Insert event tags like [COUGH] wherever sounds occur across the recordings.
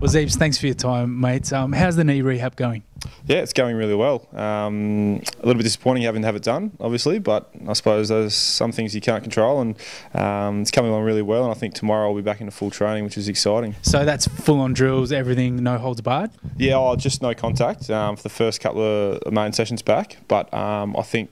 Well, Zeebs, thanks for your time, mate. Um, how's the knee rehab going? Yeah, it's going really well. Um, a little bit disappointing having to have it done, obviously, but I suppose there's some things you can't control, and um, it's coming along really well. And I think tomorrow I'll be back into full training, which is exciting. So that's full on drills, everything, no holds barred. Yeah, I'll just no contact um, for the first couple of main sessions back, but um, I think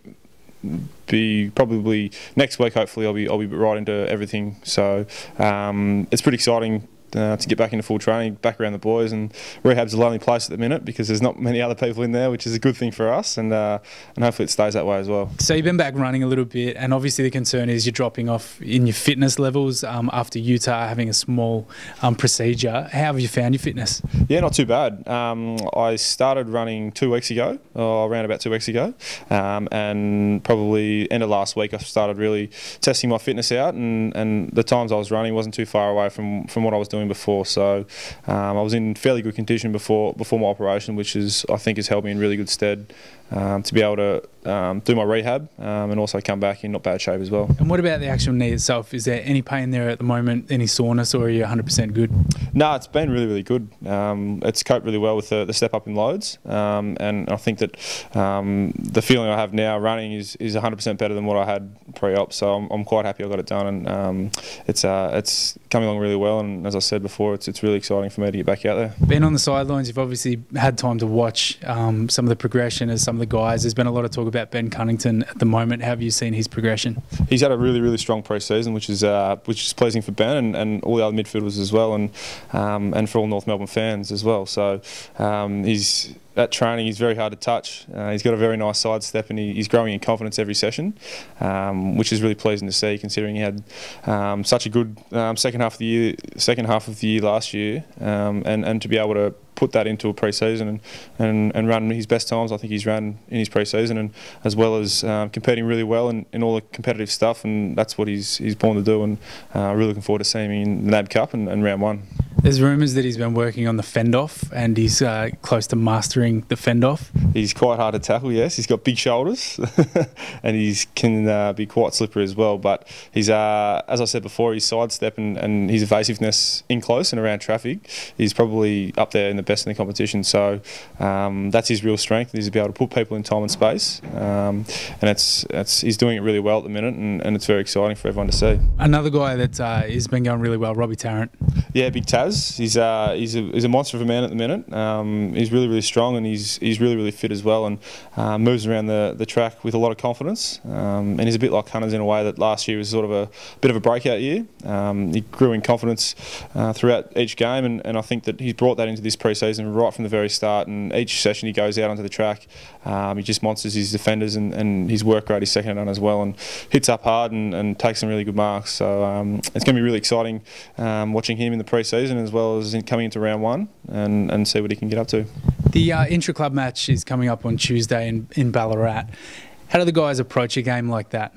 be probably next week. Hopefully, I'll be I'll be right into everything. So um, it's pretty exciting uh, to get back into full training, back around the boys. And rehab's a lonely place at the minute because there's not many other people in there, which is a good thing for us, and uh, and hopefully it stays that way as well. So you've been back running a little bit, and obviously the concern is you're dropping off in your fitness levels um, after Utah having a small um, procedure. How have you found your fitness? Yeah, not too bad. Um, I started running two weeks ago, or around about two weeks ago, um, and probably end of last week I started really testing my fitness out, and, and the times I was running wasn't too far away from, from what I was doing before. So um, I was in fairly good condition before before my operation, which is I think has helped me in really good stead um, to be able to um, do my rehab um, and also come back in not bad shape as well. And what about the actual knee itself? Is there any pain there at the moment? Any soreness, or are you 100% good? No, it's been really, really good. Um, it's coped really well with the, the step up in loads, um, and I think that um, the feeling I have now running is, is 100% better than what I had pre-op. So I'm, I'm quite happy I got it done, and um, it's uh, it's coming along really well. And as I said before, it's it's really exciting for me to get back out there. Being on the sidelines, you've obviously had time to watch um, some of the progression as some of the guys. There's been a lot of talk about Ben Cunnington at the moment. How have you seen his progression? He's had a really, really strong pre-season, which is uh, which is pleasing for Ben and, and all the other midfielders as well, and um, and for all North Melbourne fans as well. So um, he's at training, he's very hard to touch. Uh, he's got a very nice side step and he, he's growing in confidence every session, um, which is really pleasing to see considering he had um, such a good um, second half of the year, second half of the year last year, um, and and to be able to put that into a pre-season and, and, and run his best times. I think he's run in his pre-season and as well as um, competing really well in, in all the competitive stuff and that's what he's he's born to do and uh, really looking forward to seeing him in the NAB Cup and, and round one. There's rumours that he's been working on the fend off and he's uh, close to mastering the fend off. He's quite hard to tackle, yes. He's got big shoulders [LAUGHS] and he can uh, be quite slippery as well. But he's, uh, as I said before, his sidestep and, and his evasiveness in close and around traffic is probably up there in the best in the competition. So um, that's his real strength, is to be able to put people in time and space. Um, and it's, it's, he's doing it really well at the minute and, and it's very exciting for everyone to see. Another guy that uh, has been going really well, Robbie Tarrant. Yeah, Big Taz. He's uh, he's a he's a monster of a man at the minute. Um, he's really really strong and he's he's really really fit as well and uh, moves around the, the track with a lot of confidence. Um, and he's a bit like Hunters in a way that last year was sort of a bit of a breakout year. Um, he grew in confidence uh, throughout each game and, and I think that he's brought that into this pre-season right from the very start. And each session he goes out onto the track, um, he just monsters his defenders and, and his work rate is second to none as well and hits up hard and, and takes some really good marks. So um, it's going to be really exciting um, watching him in the pre-season as well as in coming into round one and, and see what he can get up to. The uh, intra-club match is coming up on Tuesday in, in Ballarat. How do the guys approach a game like that?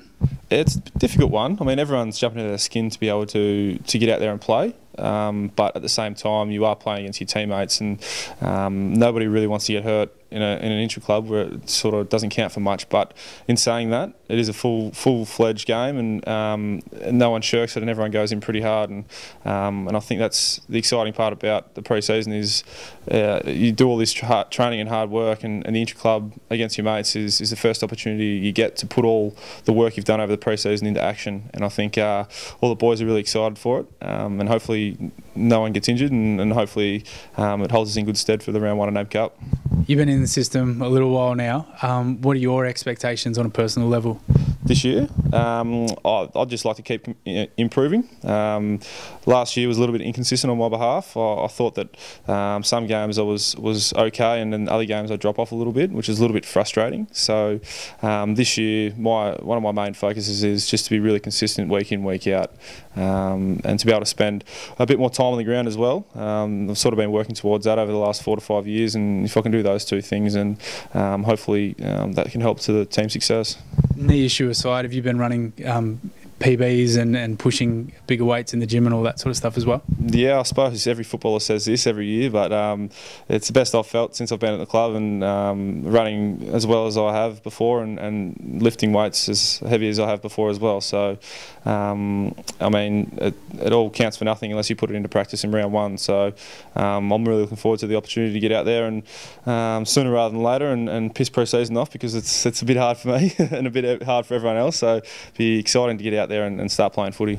It's a difficult one. I mean, everyone's jumping into their skin to be able to, to get out there and play. Um, but at the same time, you are playing against your teammates, and um, nobody really wants to get hurt in, a, in an intra club where it sort of doesn't count for much. But in saying that, it is a full full fledged game, and, um, no one shirks it, and everyone goes in pretty hard. And um, and I think that's the exciting part about the pre-season is uh, you do all this tra training and hard work, and, and the intra club against your mates is, is the first opportunity you get to put all the work you've done over the pre-season into action. And I think uh, all the boys are really excited for it, um, and hopefully no one gets injured, and, and hopefully um, it holds us in good stead for the round one NAB Cup. You've been in the system a little while now. Um, what are your expectations on a personal level? This year, um, I'd just like to keep improving. Um, last year was a little bit inconsistent on my behalf. I, I thought that um, some games I was was okay, and then other games I drop off a little bit, which is a little bit frustrating. So um, this year, my one of my main focuses is just to be really consistent week in week out, um, and to be able to spend a bit more time on the ground as well. I've sort of been working towards that over the last four to five years, and if I can do those two things, and hopefully that can help to the team success. Knee issue aside, have you been running um, PBs and, and pushing bigger weights in the gym and all that sort of stuff as well? Yeah, I suppose every footballer says this every year, but um, it's the best I've felt since I've been at the club and um, running as well as I have before and, and, lifting weights as heavy as I have before as well. So, um, I mean, it, it, all counts for nothing unless you put it into practice in round one. So, um, I'm really looking forward to the opportunity to get out there and um, sooner rather than later and, and piss pre-season off because it's it's a bit hard for me [LAUGHS] and a bit hard for everyone else. So, it'd be exciting to get out there and, and start playing footy.